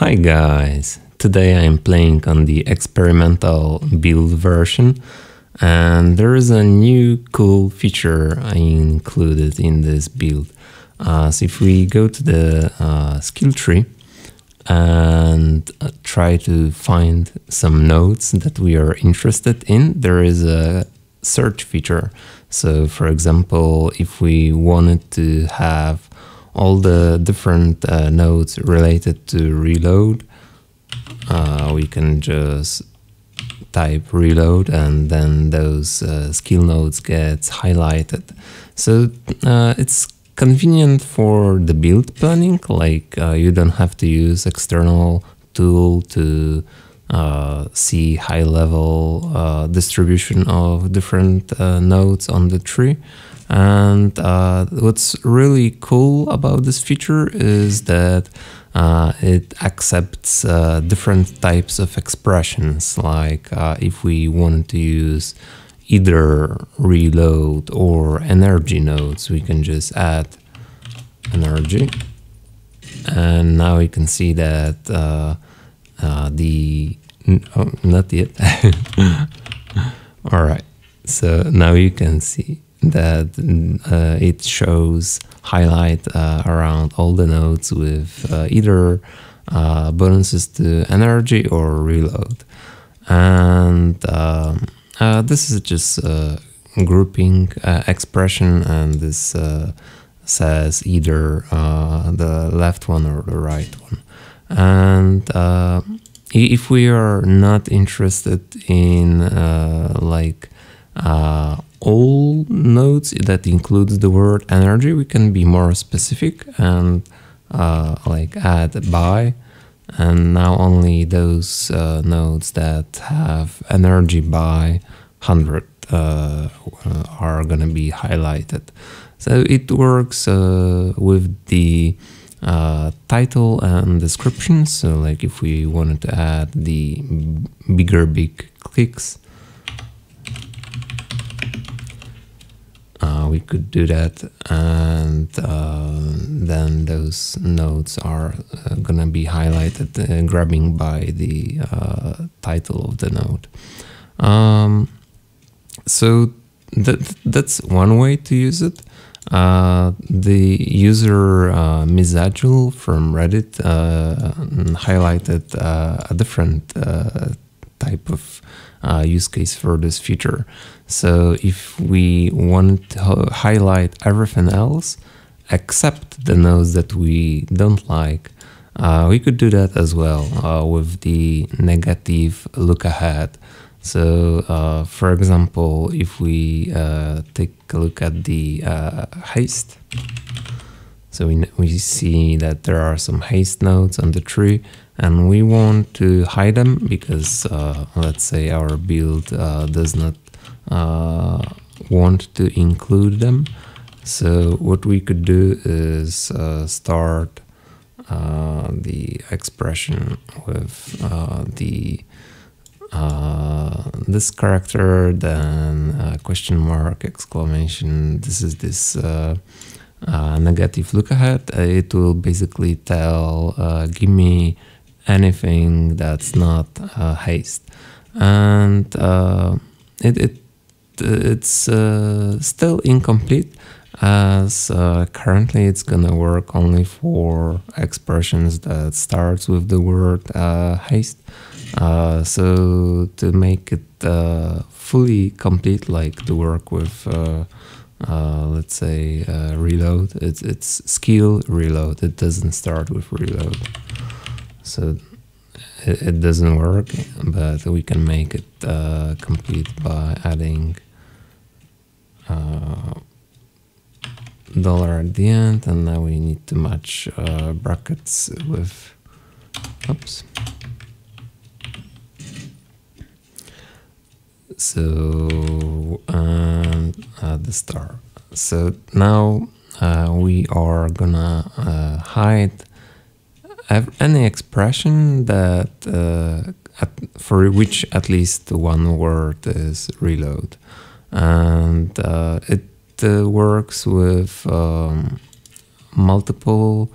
Hi guys! Today I am playing on the experimental build version and there is a new cool feature I included in this build. Uh, so if we go to the uh, skill tree and uh, try to find some nodes that we are interested in, there is a search feature. So for example, if we wanted to have all the different uh, nodes related to reload, uh, we can just type reload and then those uh, skill nodes gets highlighted. So uh, it's convenient for the build planning, like uh, you don't have to use external tool to uh, see high level distribution of different nodes on the tree. And what's really cool about this feature is that uh, it accepts uh, different types of expressions like uh, if we want to use either reload or energy nodes we can just add energy. And now you can see that uh, uh, the oh, not yet. All right. So now you can see that uh, it shows highlight uh, around all the nodes with uh, either uh, bonuses to energy or reload. And um, uh, this is just a grouping uh, expression, and this uh, says either the left one or the right one. And if we are not interested in like all nodes that includes the word energy, we can be more specific and uh, like add by. And now only those uh, nodes that have energy by 100 uh, are going to be highlighted. So it works uh, with the uh, title and description. So like if we wanted to add the bigger big clicks, uh, we could do that and uh, then those nodes are uh, gonna be highlighted uh, grabbing by the uh, title of the node um, so that that's one way to use it. Uh, the user uh, Mizzajl from Reddit highlighted a different type of use case for this feature so if we want to highlight everything else except the nodes that we don't like, uh, we could do that as well uh, with the negative look ahead. So, uh, for example, if we uh, take a look at the uh, haste, so we, we see that there are some haste nodes on the tree and we want to hide them because uh, let's say our build does not uh, want to include them. So what we could do is uh, start uh, the expression with uh, the uh, this character, then uh, question mark, exclamation. This is this negative look ahead. it will basically tell, give me anything that's not haste, and it, it it's uh, still incomplete as uh, currently it's gonna work only for expressions that starts with the word uh, haste. Uh, so to make it uh, fully complete, like to work with, uh, let's say, reload, it's, it's skill reload. It doesn't start with reload. So it, it doesn't work, but we can make it complete by adding uh, dollar at the end and now we need to match uh, brackets with oops. So and uh, the star. So now uh, we are gonna uh, hide any expression that uh, at, for which at least one word is reload and uh, it uh, works with um, multiple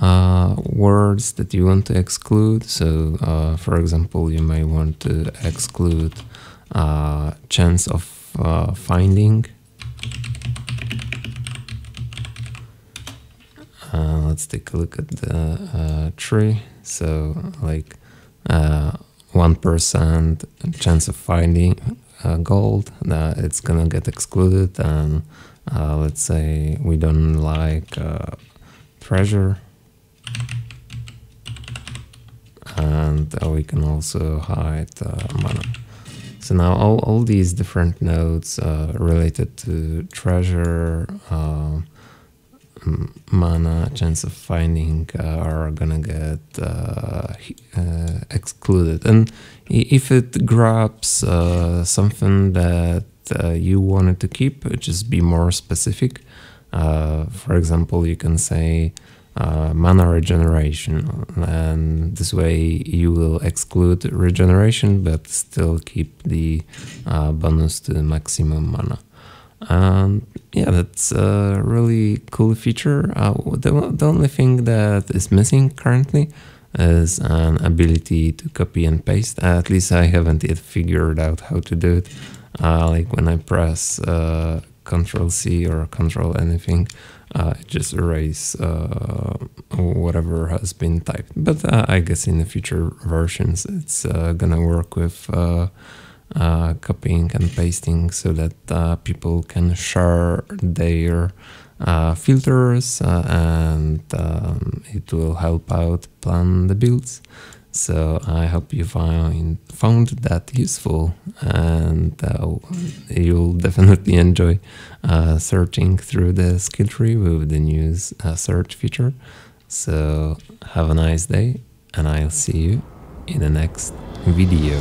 uh, words that you want to exclude. So, uh, for example, you may want to exclude chance of finding. Uh, let's take a look at the uh, tree. So, like one percent chance of finding gold, it's gonna get excluded, and let's say we don't like treasure and uh, we can also hide uh, mana. So now all, all these different nodes uh, related to treasure, uh, mana, chance of finding uh, are gonna get uh, excluded. And if it grabs something that you wanted to keep, just be more specific. for example, you can say uh, mana regeneration and this way you will exclude regeneration but still keep the uh, bonus to the maximum mana and yeah that's a really cool feature. Uh, the, the only thing that is missing currently is an ability to copy and paste. At least i haven't yet figured out how to do it. Uh, like when i press uh, control c or control anything uh, just erase uh, whatever has been typed. But uh, I guess in the future versions it's uh, gonna work with uh, uh, copying and pasting so that people can share their filters and um, it will help out plan the builds. So I hope you find found that useful, and uh, you'll definitely enjoy uh, searching through the skill tree with the new uh, search feature. So have a nice day, and I'll see you in the next video.